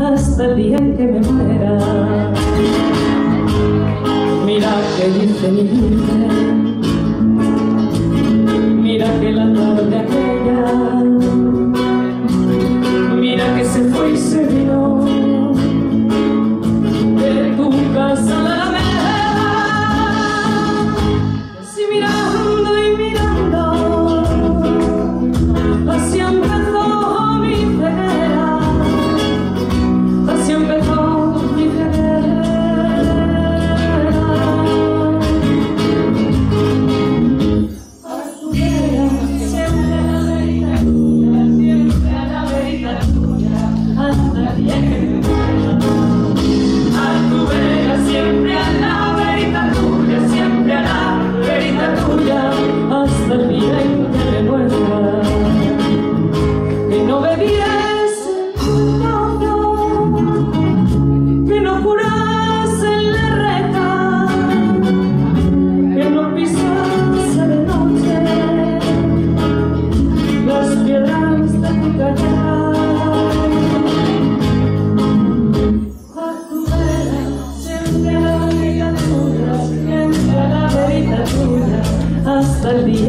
hasta el día en que me muera. Mira que dice mi dulce, mira que la tarde aquella, mira que se fue y se vino. ali.